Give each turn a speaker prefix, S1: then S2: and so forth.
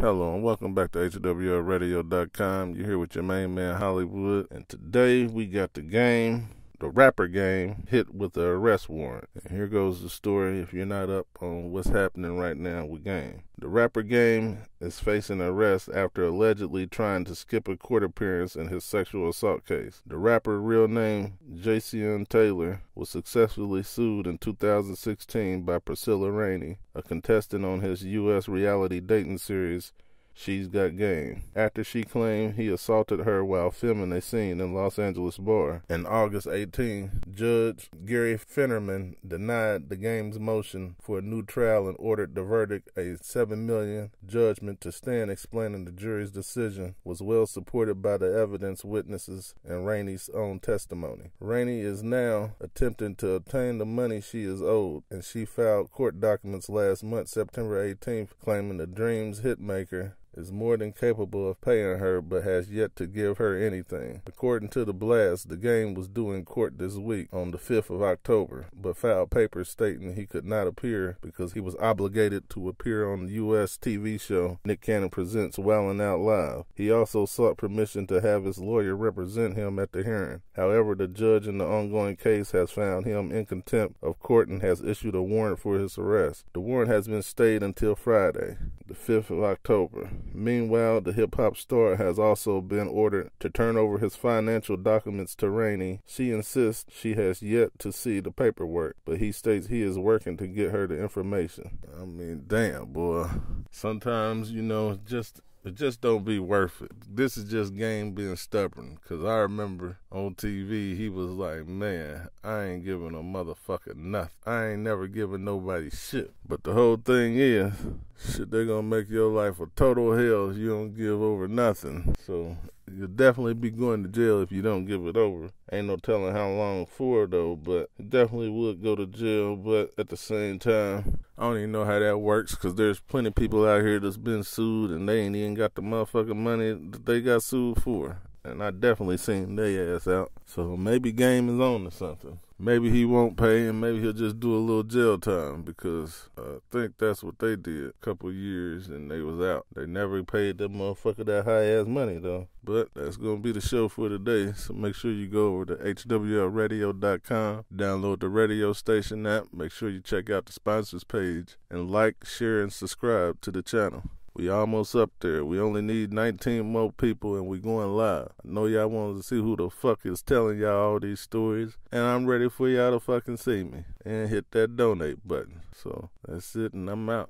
S1: Hello and welcome back to HWLRadio.com. You're here with your main man Hollywood, and today we got the game the rapper game hit with the arrest warrant. And here goes the story if you're not up on what's happening right now with game. The rapper game is facing arrest after allegedly trying to skip a court appearance in his sexual assault case. The rapper, real name Jayceon Taylor, was successfully sued in 2016 by Priscilla Rainey, a contestant on his U.S. reality dating series She's Got Game, after she claimed he assaulted her while filming a scene in Los Angeles bar. In August 18, Judge Gary Feinerman denied the game's motion for a new trial and ordered the verdict, a 7 million judgment to stand, explaining the jury's decision was well supported by the evidence, witnesses, and Rainey's own testimony. Rainey is now attempting to obtain the money she is owed, and she filed court documents last month, September 18th, claiming the Dreams hitmaker is more than capable of paying her but has yet to give her anything. According to the blast, the game was due in court this week on the 5th of October, but filed papers stating he could not appear because he was obligated to appear on the U.S. TV show Nick Cannon Presents Wildin' Out Live. He also sought permission to have his lawyer represent him at the hearing. However, the judge in the ongoing case has found him in contempt of court and has issued a warrant for his arrest. The warrant has been stayed until Friday, the 5th of October. Meanwhile, the hip hop star has also been ordered to turn over his financial documents to Rainey. She insists she has yet to see the paperwork, but he states he is working to get her the information. I mean, damn, boy. Sometimes, you know, just it just don't be worth it. This is just game being stubborn. Cause I remember on TV he was like, "Man, I ain't giving a motherfucker nothing. I ain't never giving nobody shit." But the whole thing is, shit, they're gonna make your life a total hell if you don't give over nothing. So You'll definitely be going to jail if you don't give it over. Ain't no telling how long for though, but definitely would go to jail. But at the same time, I don't even know how that works because there's plenty of people out here that's been sued and they ain't even got the motherfucking money that they got sued for. And I definitely seen their ass out. So maybe game is on to something maybe he won't pay and maybe he'll just do a little jail time because I think that's what they did a couple years and they was out. They never paid that motherfucker that high ass money though. But that's gonna be the show for today. So make sure you go over to hwlradio.com, download the radio station app, make sure you check out the sponsors page, and like, share, and subscribe to the channel. We almost up there. We only need 19 more people and we going live. I know y'all wanted to see who the fuck is telling y'all all these stories. And I'm ready for y'all to fucking see me. And hit that donate button. So that's it and I'm out.